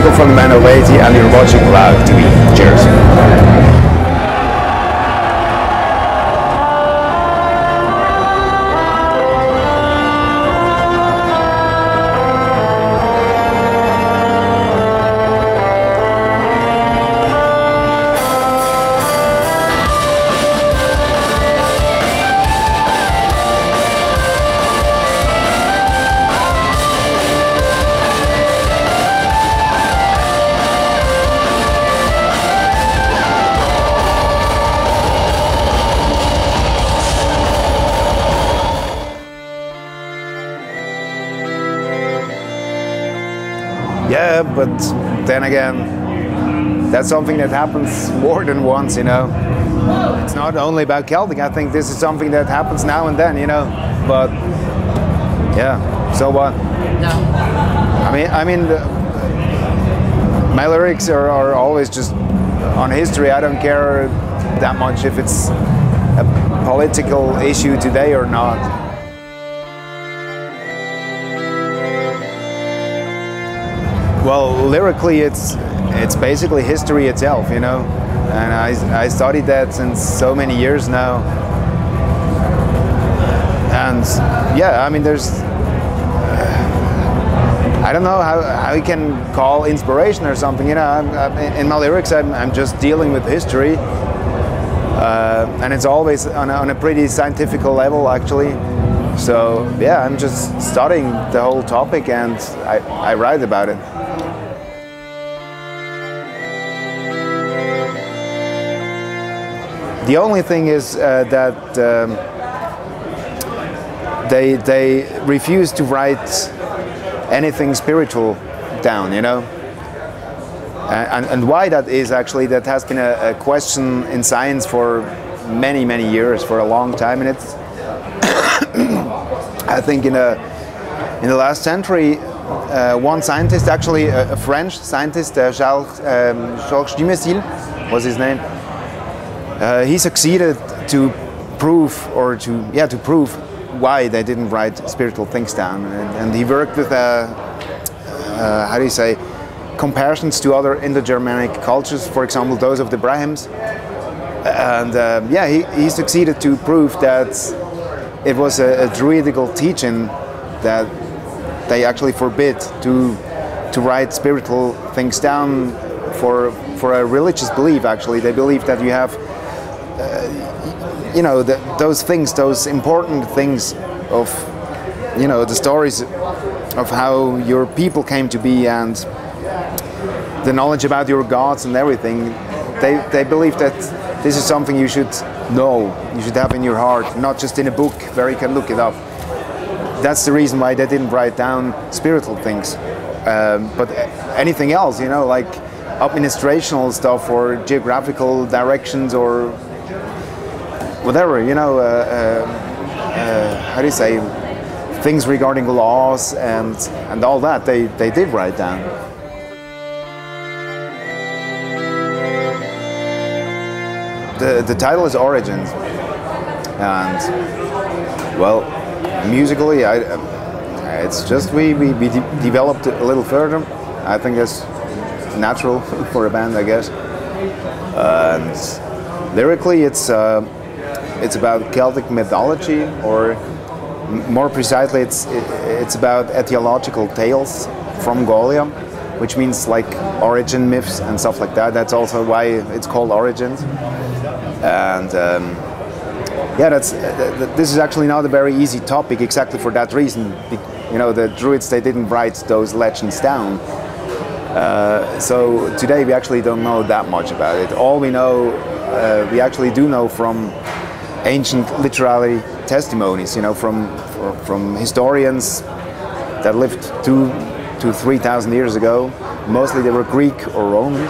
Nico from Mano and you're watching Loud TV. Yeah, but then again, that's something that happens more than once, you know. It's not only about Celtic. I think this is something that happens now and then, you know. But yeah, so what? No. I mean, I mean, the, my lyrics are, are always just on history. I don't care that much if it's a political issue today or not. Well, lyrically, it's it's basically history itself, you know, and I, I studied that since so many years now. And yeah, I mean, there's I don't know how, how you can call inspiration or something. You know, I'm, I'm, in my lyrics, I'm, I'm just dealing with history, uh, and it's always on a, on a pretty scientific level, actually. So yeah, I'm just studying the whole topic, and I, I write about it. The only thing is uh, that um, they they refuse to write anything spiritual down, you know. And, and why that is actually that has been a, a, question in science for many many years, for a long time, and it's I think in a in the last century. Uh, one scientist, actually a, a French scientist, uh, Charles, um, Georges Dumézil was his name, uh, he succeeded to prove or to yeah to prove why they didn't write spiritual things down. And, and he worked with uh, uh, how do you say comparisons to other Indo-Germanic cultures for example those of the Brahms. And uh, yeah he, he succeeded to prove that it was a, a druidical teaching that they actually forbid to to write spiritual things down for for a religious belief actually. They believe that you have uh, you know, the, those things, those important things of, you know, the stories of how your people came to be and the knowledge about your gods and everything, they, they believe that this is something you should know, you should have in your heart, not just in a book where you can look it up. That's the reason why they didn't write down spiritual things. Um, but anything else, you know, like administrational stuff or geographical directions or whatever, you know, uh, uh, uh, how do you say, things regarding laws and, and all that, they, they did write down. The, the title is Origins, and well, musically, I, it's just we, we, we de developed a little further. I think that's natural for a band, I guess. And lyrically, it's uh, it's about Celtic mythology, or more precisely, it's it's about etiological tales from Gaulia, which means like origin myths and stuff like that. That's also why it's called Origins. And um, yeah, that's this is actually not a very easy topic exactly for that reason. You know, the Druids they didn't write those legends down. Uh, so today we actually don't know that much about it. All we know, uh, we actually do know from ancient literary testimonies, you know, from from historians that lived two to three thousand years ago. Mostly they were Greek or Roman,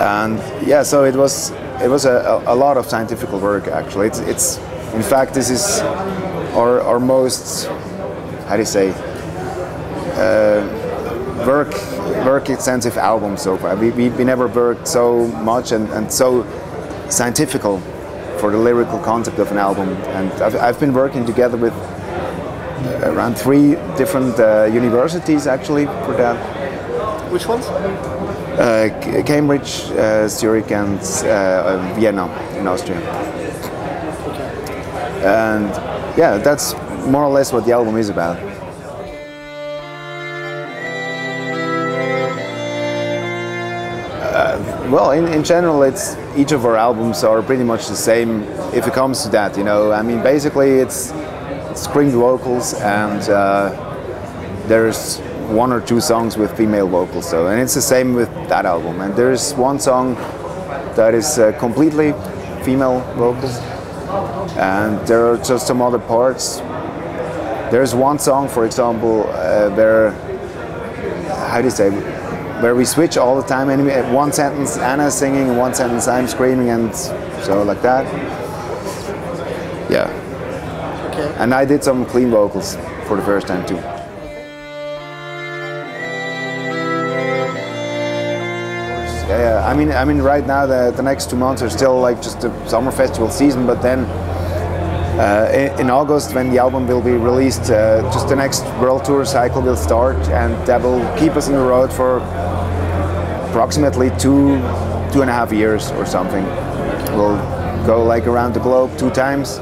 and yeah, so it was it was a, a lot of scientific work actually. It's, it's in fact this is our, our most how do you say uh, work work extensive album so far. We, we, we never worked so much and, and so scientifical for the lyrical concept of an album. And I've, I've been working together with uh, around three different uh, universities actually for that. Which ones? Uh, Cambridge, uh, Zurich, and uh, uh, Vienna in Austria. And yeah, that's more or less what the album is about. Uh, well, in, in general, it's each of our albums are pretty much the same if it comes to that. You know, I mean, basically, it's, screamed vocals and uh, there's one or two songs with female vocals. So, and it's the same with that album. And there's one song that is uh, completely female vocals, and there are just some other parts. There's one song, for example, uh, where how do you say, where we switch all the time. Anyway, at one sentence Anna's singing, and one sentence I'm screaming, and so like that. Yeah, Okay. and I did some clean vocals for the first time too. Yeah, yeah. I mean, I mean, right now the, the next two months are still like just the summer festival season, but then uh, in, in August when the album will be released, uh, just the next world tour cycle will start, and that will keep us on the road for approximately two, two and a half years or something. We'll go like around the globe two times.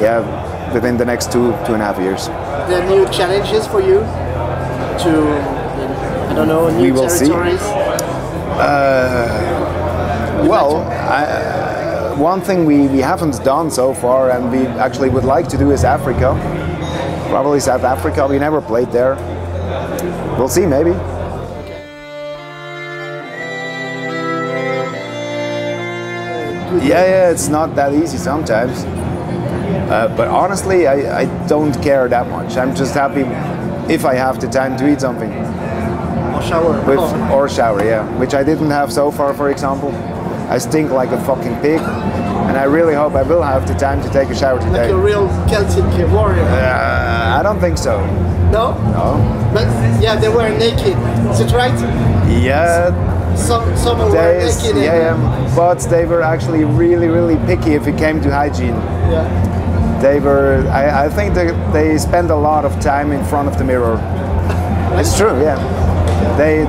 Yeah, within the next two, two and a half years. The new challenges for you to, I don't know, new We will see. territories. Well, I, uh, one thing we, we haven't done so far, and we actually would like to do is Africa. Probably South Africa. We never played there. We'll see, maybe. Yeah, yeah, it's not that easy sometimes. Uh, but honestly, I, I don't care that much. I'm just happy if I have the time to eat something Or shower. with Oh, or shower, yeah, which I didn't have so far. For example, I stink like a fucking pig, and I really hope I will have the time to take a shower today. like a real Celtic warrior. Uh, I don't think so. No? No. But yeah, they were naked. Is it right? Yeah, Some some were naked. yeah, yeah, but they were actually really, really picky if it came to hygiene. yeah. They were, I, I think they, they spend a lot of time in front of the mirror. It's true, yeah. They,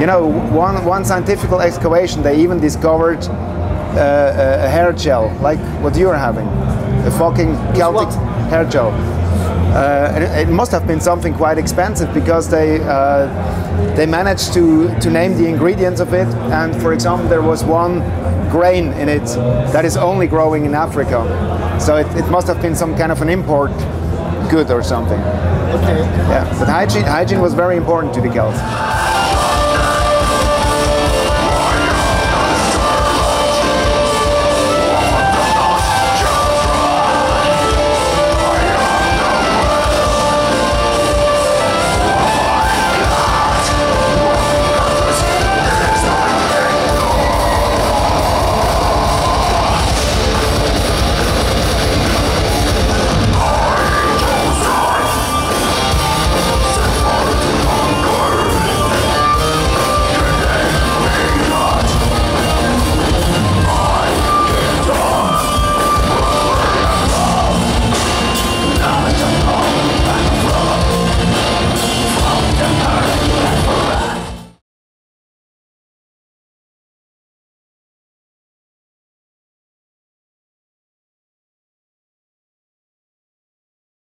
you know, one, one scientific excavation, they even discovered uh, a, a hair gel, like what you're having. A fucking Celtic hair gel. Uh, and it, it must have been something quite expensive because they uh, they managed to, to name the ingredients of it. And for example, there was one grain in it that is only growing in Africa. So it, it must have been some kind of an import good or something. Okay. Yeah, but hygiene, hygiene was very important to the Celts.